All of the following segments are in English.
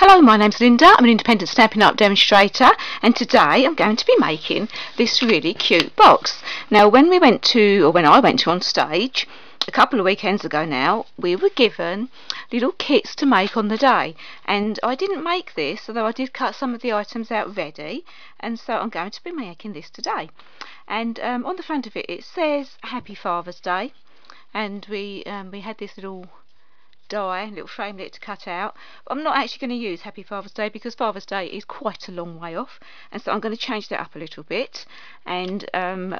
Hello, my name's Linda. I'm an independent Stampin' Up demonstrator and today I'm going to be making this really cute box. Now when we went to, or when I went to on stage, a couple of weekends ago now, we were given little kits to make on the day and I didn't make this, although I did cut some of the items out ready and so I'm going to be making this today. And um, on the front of it it says Happy Father's Day and we um, we had this little die, little framelit to cut out. But I'm not actually going to use Happy Father's Day because Father's Day is quite a long way off and so I'm going to change that up a little bit. And um,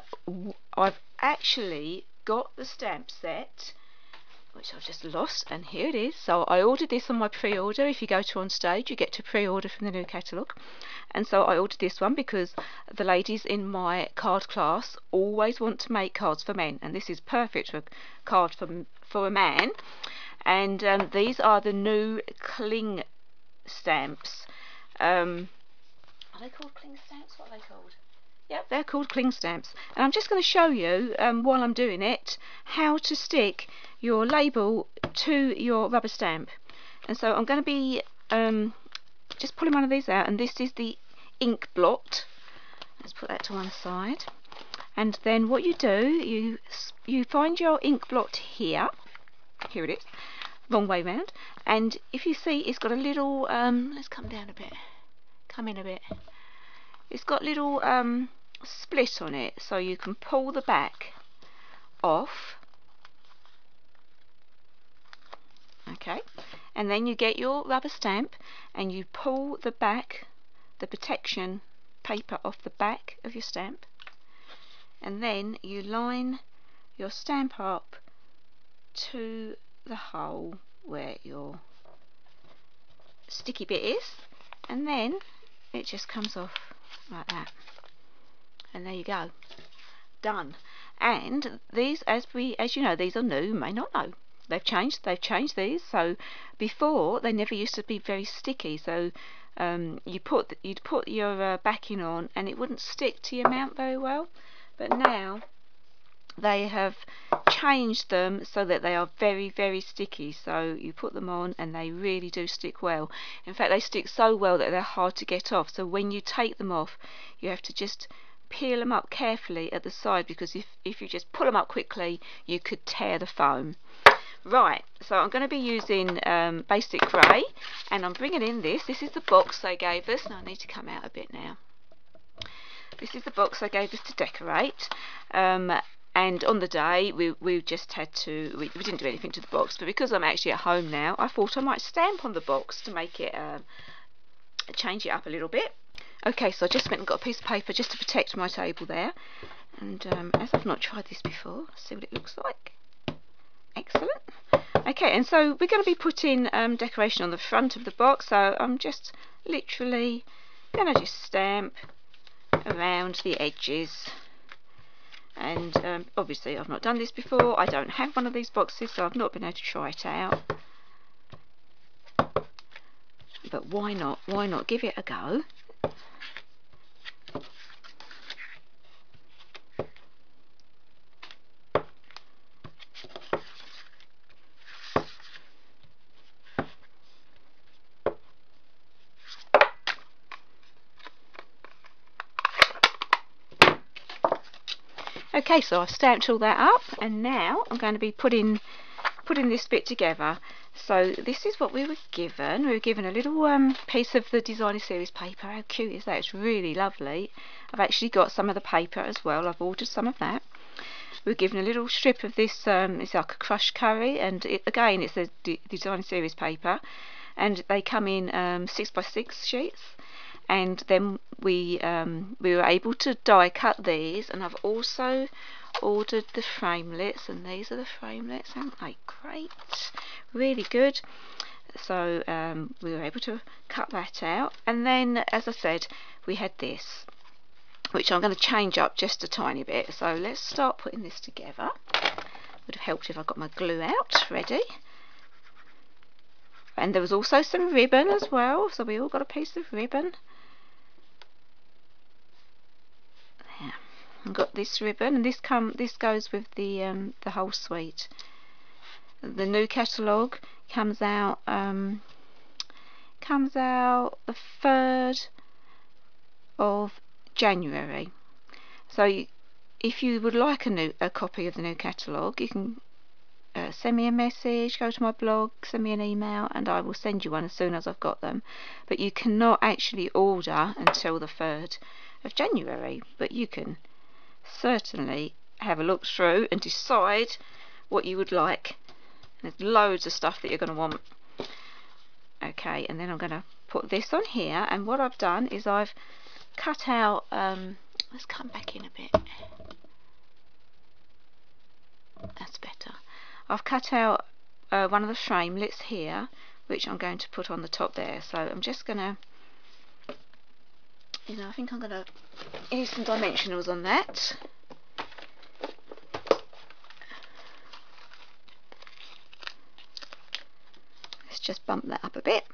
I've actually got the stamp set which I've just lost and here it is. So I ordered this on my pre-order. If you go to on stage you get to pre-order from the new catalogue. And so I ordered this one because the ladies in my card class always want to make cards for men and this is perfect for a card for, for a man and um, these are the new cling stamps um, are they called cling stamps what are they called Yep, they're called cling stamps. And I'm just going to show you, um, while I'm doing it, how to stick your label to your rubber stamp. And so I'm going to be um, just pulling one of these out, and this is the ink blot. Let's put that to one side. And then what you do, you you find your ink blot here. Here it is. Wrong way round. And if you see it's got a little um, let's come down a bit. Come in a bit. It's got little um, split on it so you can pull the back off. Okay. And then you get your rubber stamp and you pull the back the protection paper off the back of your stamp. And then you line your stamp up to the hole where your sticky bit is and then it just comes off like that. And there you go. Done. And these as we as you know these are new may not know. They've changed they've changed these. So before they never used to be very sticky. So um, you put you'd put your uh, backing on and it wouldn't stick to your mount very well. But now they have changed them so that they are very very sticky. So you put them on and they really do stick well. In fact they stick so well that they're hard to get off. So when you take them off you have to just peel them up carefully at the side because if, if you just pull them up quickly you could tear the foam. Right so I'm going to be using um, basic grey and I'm bringing in this. This is the box they gave us. Now I need to come out a bit now. This is the box they gave us to decorate. Um, and on the day we, we just had to we, we, didn't do anything to the box but because I'm actually at home now I thought I might stamp on the box to make it um, change it up a little bit. Okay so I just went and got a piece of paper just to protect my table there. And um, as I've not tried this before see what it looks like. Excellent. Okay and so we're going to be putting um, decoration on the front of the box. So I'm just literally going to just stamp around the edges and um, obviously I've not done this before. I don't have one of these boxes so I've not been able to try it out. But why not why not give it a go Okay, so I've stamped all that up and now I'm going to be putting putting this bit together. So this is what we were given. We were given a little um, piece of the designer series paper. How cute is that? It's really lovely. I've actually got some of the paper as well. I've ordered some of that. We were given a little strip of this, um, it's like a crushed curry and it, again it's a designer series paper and they come in um, 6 by 6 sheets and then we um, we were able to die cut these. And I've also ordered the framelits. And these are the framelits. Aren't they great? Really good. So um, we were able to cut that out. And then as I said we had this which I'm going to change up just a tiny bit. So let's start putting this together. Would have helped if I got my glue out ready. And there was also some ribbon as well. So we all got a piece of ribbon I've got this ribbon and this come this goes with the um, the whole suite the new catalogue comes out um, comes out the 3rd of January. So if you would like a new a copy of the new catalogue, you can uh, send me a message, go to my blog, send me an email, and I will send you one as soon as I've got them. But you cannot actually order until the 3rd of January, but you can certainly have a look through and decide what you would like. There's loads of stuff that you're going to want. Okay, and then I'm going to put this on here, and what I've done is I've cut out, um, let's come back in a bit. That's better. I've cut out uh, one of the framelits here, which I'm going to put on the top there. So I'm just going to, you know, I think I'm going to use some dimensionals on that. Let's just bump that up a bit.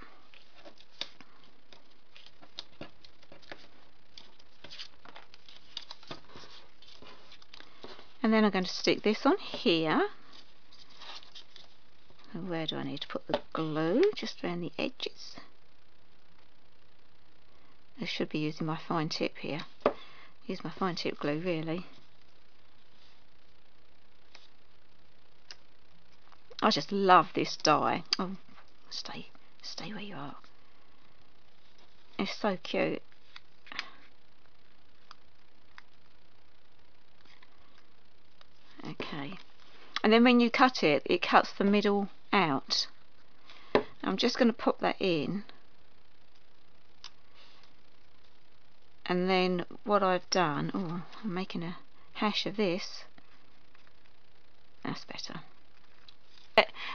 And then I'm going to stick this on here. And where do I need to put the glue? Just around the edges. I should be using my fine tip here. Use my fine tip glue really. I just love this die. Oh, stay, stay where you are. It's so cute. Okay. And then when you cut it, it cuts the middle out. I'm just going to pop that in. And then what I've done, oh, I'm making a hash of this. That's better.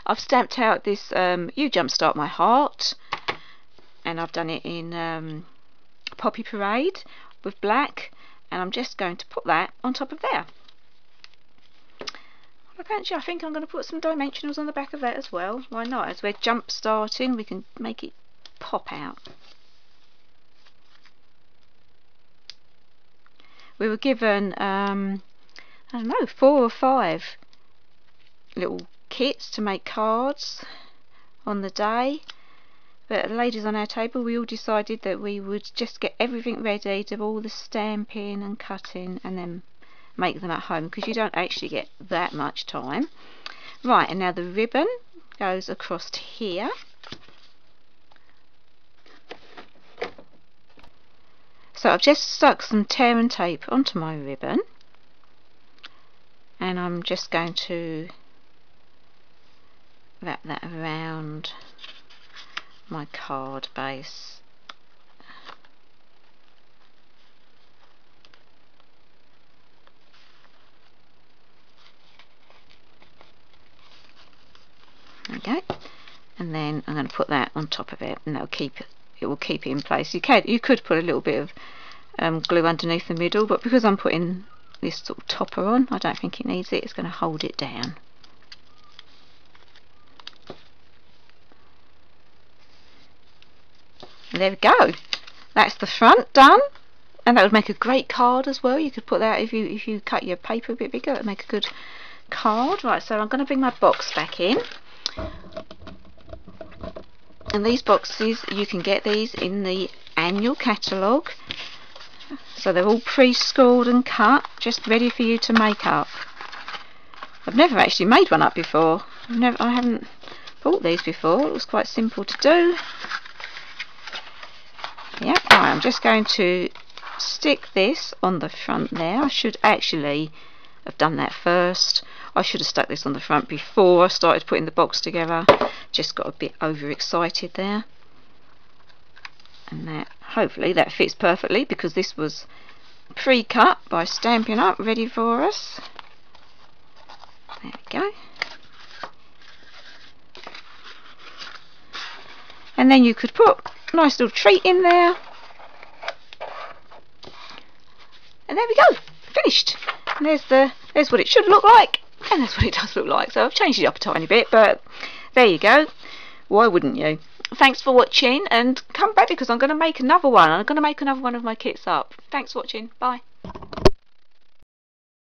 I've stamped out this um, You Jumpstart My Heart and I've done it in um, Poppy Parade with black and I'm just going to put that on top of there. Actually, I think I'm going to put some dimensionals on the back of that as well. Why not? As we're jump starting, we can make it pop out. We were given, um, I don't know, four or five little kits to make cards on the day. But the ladies on our table, we all decided that we would just get everything ready, do all the stamping and cutting, and then make them at home because you don't actually get that much time. Right, and now the ribbon goes across here. So I've just stuck some tear and tape onto my ribbon. And I'm just going to wrap that around my card base. Okay, and then I'm going to put that on top of it and that'll keep it it will keep it in place. You can you could put a little bit of um, glue underneath the middle but because I'm putting this sort of topper on I don't think it needs it. It's going to hold it down. There we go. That's the front done. And that would make a great card as well. You could put that if you if you cut your paper a bit bigger it would make a good card. Right so I'm going to bring my box back in and these boxes you can get these in the annual catalogue. So they're all pre-scored and cut just ready for you to make up. I've never actually made one up before. I've never I haven't bought these before. It was quite simple to do. Yeah right, I'm just going to stick this on the front there. I should actually have done that first I should have stuck this on the front before I started putting the box together. Just got a bit overexcited there. And that hopefully that fits perfectly because this was pre-cut by Stampin' Up! Ready for us. There we go. And then you could put a nice little treat in there. And there we go finished. And there's the there's what it should look like and that's what it does look like. So I've changed it up a tiny bit but there you go. Why wouldn't you? Thanks for watching and come back because I'm going to make another one. I'm going to make another one of my kits up. Thanks for watching. Bye